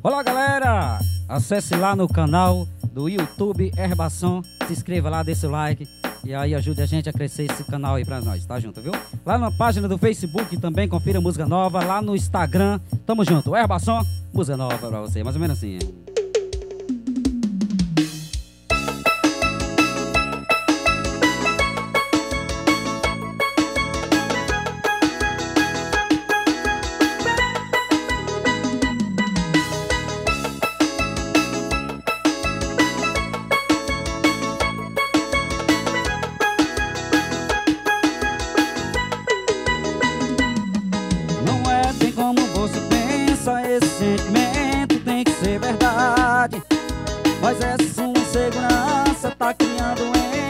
Olá galera, acesse lá no canal do YouTube Herbação, se inscreva lá, deixe o like e aí ajude a gente a crescer esse canal aí pra nós, tá junto, viu? Lá na página do Facebook também confira música nova, lá no Instagram, tamo junto, Herbação, música nova pra você, mais ou menos assim. Mas essa sua insegurança tá criando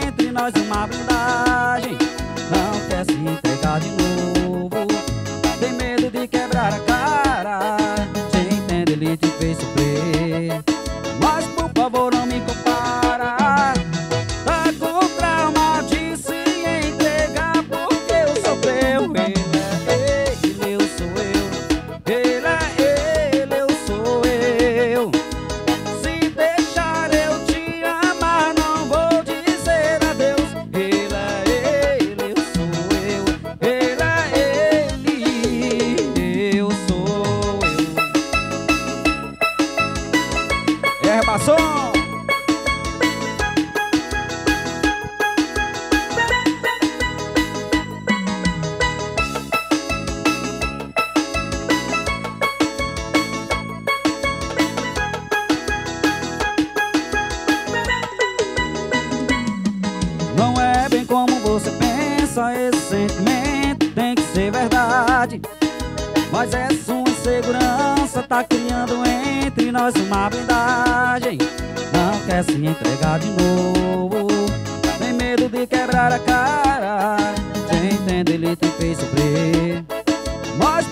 entre nós uma blindagem. Passou! Não é bem como você pensa, esse sentimento tem que ser verdade. Mas essa sua insegurança tá criando entre nós uma blindagem. Não quer se entregar de novo, tem medo de quebrar a cara. Te entendo, ele te fez sofrer. Mas